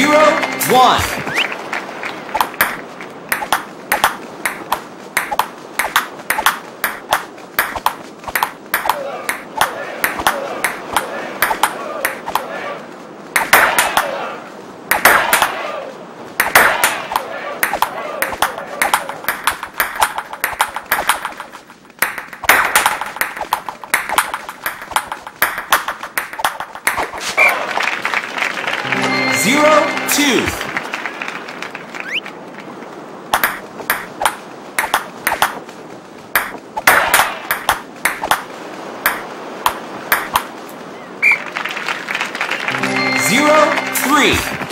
Zero, one. Two. Zero, three.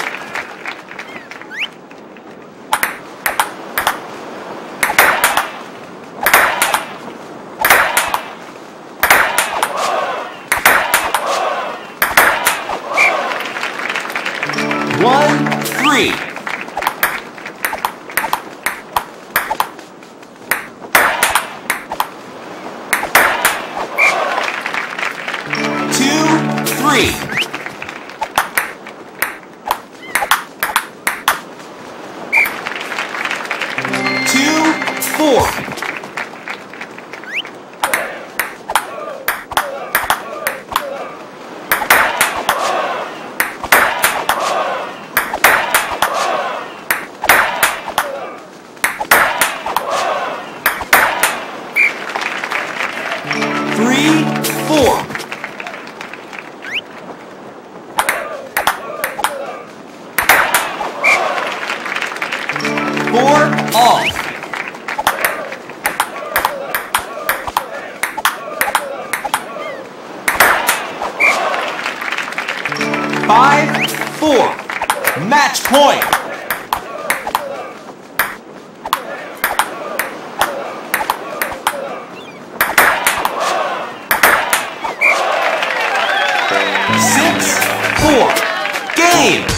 One, three. Two, three. Two, four. Three, four. Four, all. Five, four. Match point. Four. Game.